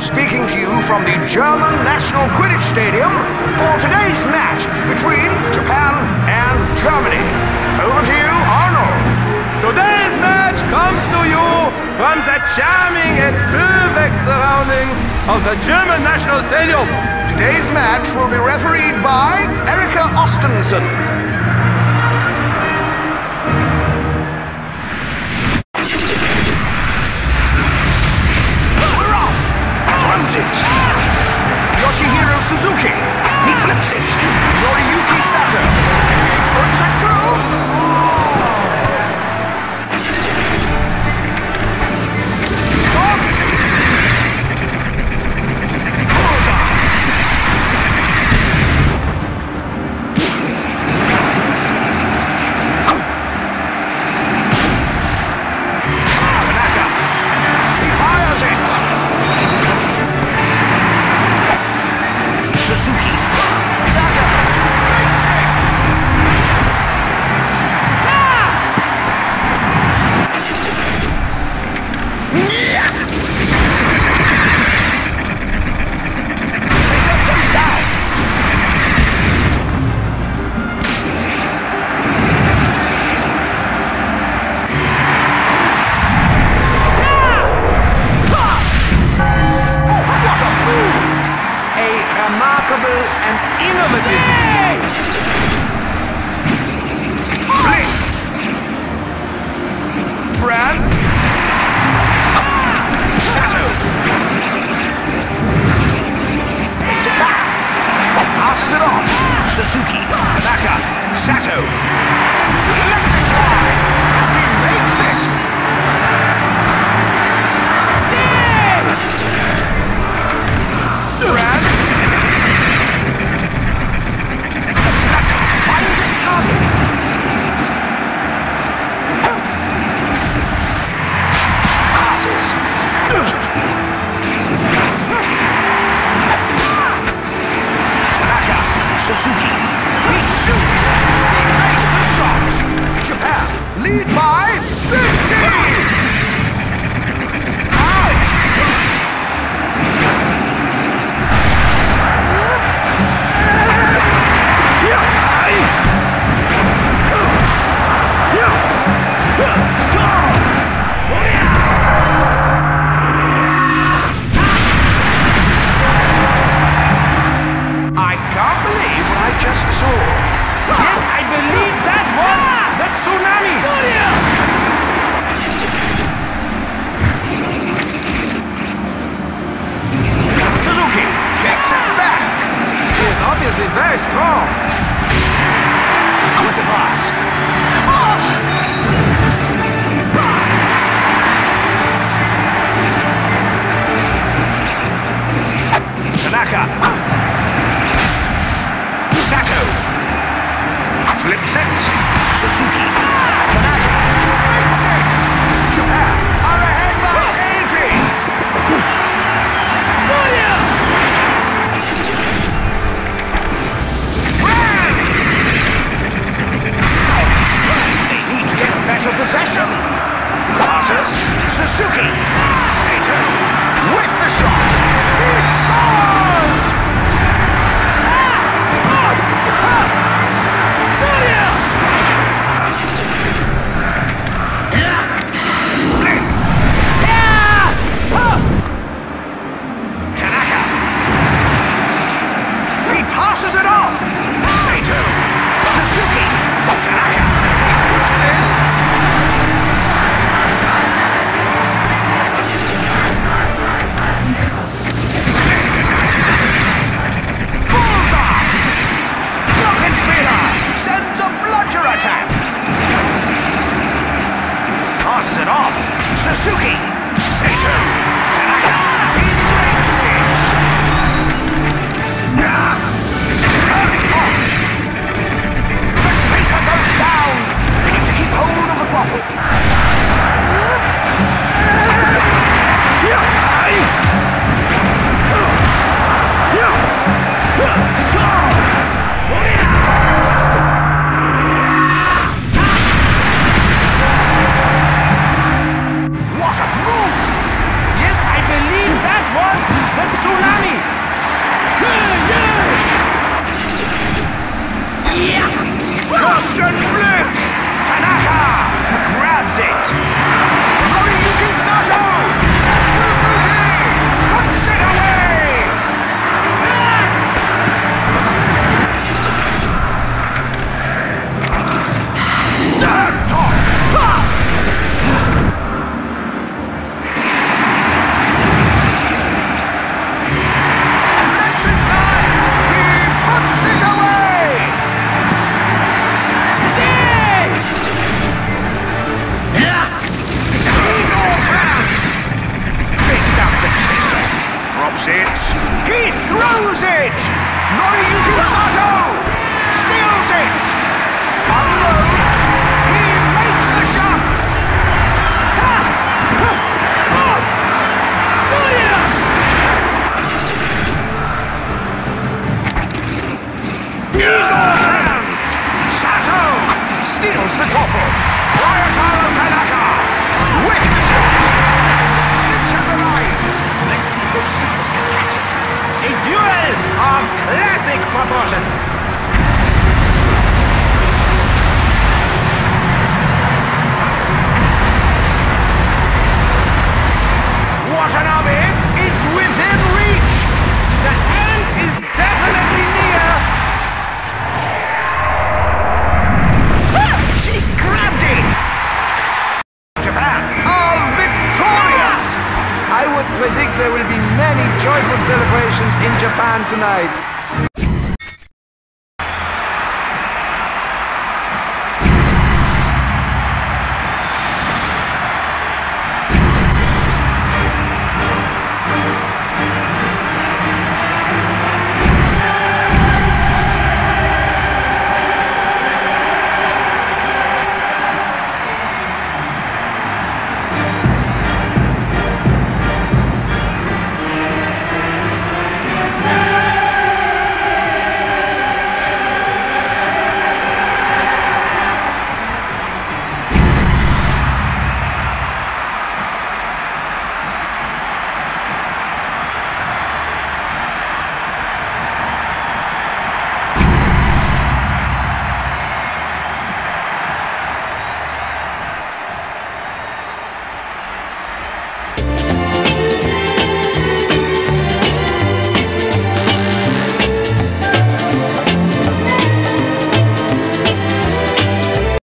speaking to you from the German National Quidditch Stadium for today's match between Japan and Germany. Over to you, Arnold. Today's match comes to you from the charming and perfect surroundings of the German National Stadium. Today's match will be refereed by Erika Ostensen. Throws it! Yoshihiro Suzuki! He flips it! Noriyuki Sato! Suzuki! Innovative! Sato! Ah! Takes it back! Passes it off! Suzuki! Tanaka! Sato! Suzuki. Sato. With the shot. Use it. renewal of classic